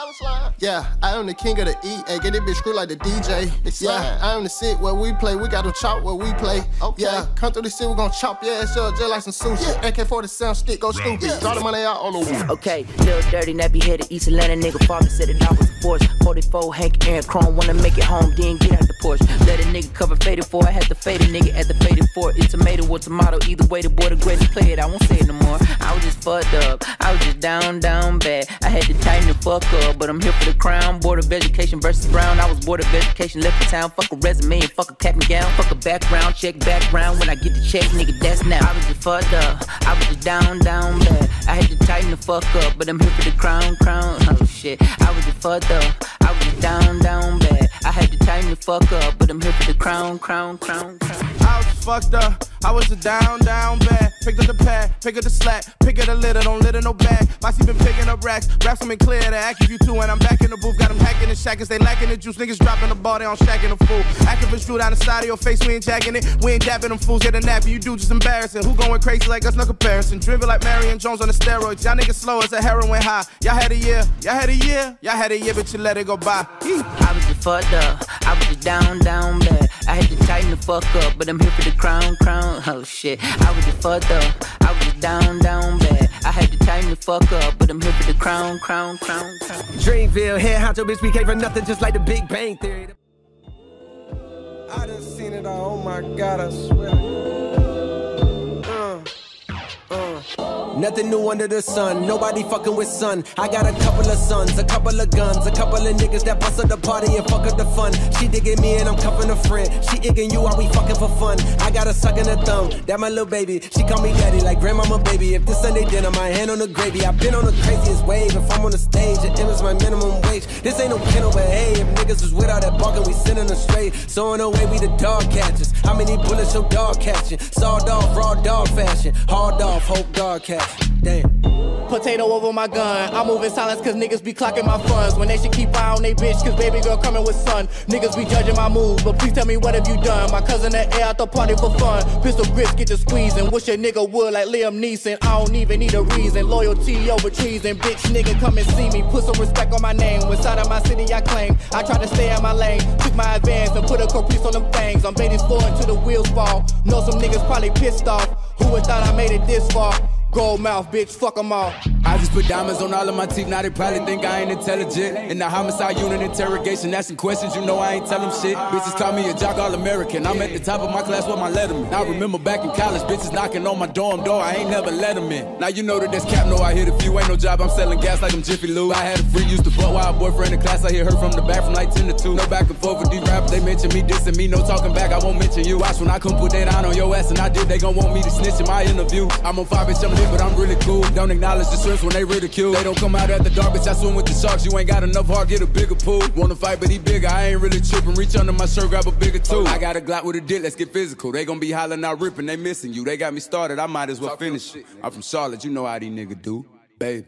challenge slide. Yeah, I am the king of the E. Hey, get this bitch screw like the DJ. Yeah, I am the sit where we play. We got to chop where we play. Okay. Yeah, come through the city, we gon' chop your ass up just like some sushi. AK 47 stick, go stupid. Yeah. Draw the money out on the wall. Okay, little dirty, nappy headed East Atlanta nigga. Father said it I was a force. 44, Hank Aaron Chrome, wanna make it home, then get out the porch. Let a nigga cover faded for. I had to fade a nigga at the faded for. It's tomato or tomato. Either way, the boy the greatest play it. I won't say it no more. I was just fucked up. I was just down, down bad. I had to tighten the fuck up, but I'm here for the crown. Board of Education versus Brown. I was board of education, left the town. Fuck a resume and fuck a cap and gown. Fuck a background, check background. When I get the check, nigga, that's now. I was just fucked up. I was just down, down bad. I had to tighten the fuck up, but I'm here for the crown, crown. Oh shit. I was just fucked up. I was just down, down bad. I had to tighten the fuck up, but I'm here for the crown, crown, crown, crown. I was fucked up. I was a down, down bad. Pick up the pad, pick up the slack, pick up the litter, don't litter no bag. Bossy been picking up racks, them in clear to act if you two, and I'm back in the booth. Got them hacking the shackers, they lacking the juice. Niggas dropping the ball, they on shacking the fool. Activists drew down the side of your face, we ain't jacking it. We ain't dapping them fools, get a nappy, you do just embarrassing. Who going crazy like us, no comparison. Driven like Marion Jones on the steroids. Y'all niggas slow as a heroin high. Y'all had a year, y'all had a year, y'all had a year, but you let it go by. I was just fucked up. I was just down, down bad. I had to tighten the fuck up, but I'm here for the crown, crown. Oh shit. I was just fucked up. I was just down, down bad. I had to tighten the fuck up, but I'm here for the crown, crown, crown, crown. Dreamville, head honcho, bitch, we came for nothing just like the Big Bang Theory. I done seen it all, oh my god, I swear. Nothing new under the sun, nobody fucking with sun. I got a couple of sons, a couple of guns, a couple of niggas that bust up the party and fuck up the fun. She digging me and I'm cuffing a friend. She igging you while we fucking for fun. I got a suck in the thumb, that my little baby. She call me daddy like grandmama baby. If this Sunday dinner, my hand on the gravy. I've been on the craziest wave. If I'm on the stage, it is my minimum wage. This ain't no kennel, but hey, if niggas was with all that barking, we sending them straight. So on the way, we the dog catchers. How many bullets your dog catching? Sawed off, raw dog fashion. Hard off, hope dog catch. Damn. Potato over my gun. I move in silence cause niggas be clocking my funds. When they should keep eye on they bitch cause baby girl coming with son. Niggas be judging my moves, but please tell me what have you done? My cousin at air out the party for fun. Pistol grips get to squeezing. Wish a nigga would like Liam Neeson. I don't even need a reason. Loyalty over treason. Bitch nigga come and see me. Put some respect on my name. Inside of my city I claim. I tried to stay in my lane. Took my advance and put a caprice on them things. I'm baiting for until the wheels fall. Know some niggas probably pissed off. Who would thought I made it this far? Gold mouth, bitch, fuck 'em all. I just put diamonds on all of my teeth, now they probably think I ain't intelligent. In the homicide unit interrogation, asking questions, you know I ain't tell them shit. Bitches call me a jock all American. I'm at the top of my class with my letterman. I remember back in college, bitches knocking on my dorm door, I ain't never let them in. Now you know that this cap, no, I hit a few, ain't no job, I'm selling gas like I'm Jiffy Lube. I had a free, used to fuck while boyfriend in class, I hear her from the back from like 10 to 2. No back and forth with these rappers, they mention me, dissing me, no talking back, I won't mention you. Watch when I come put that on on your ass, and I did, they gon' want me to snitch in my interview. I'm on five, bitch, I'm lit, but I'm really cool. Don't acknowledge the when they ridicule. They don't come out at the dark, bitch. I swim with the sharks. You ain't got enough heart, get a bigger pool. Wanna fight, but he bigger. I ain't really tripping. Reach under my shirt, grab a bigger tool. I got a Glock with a dick, let's get physical. They gon' be hollering out, ripping, they missing you. They got me started, I might as well finish. it. I'm from Charlotte, you know how these niggas do, baby.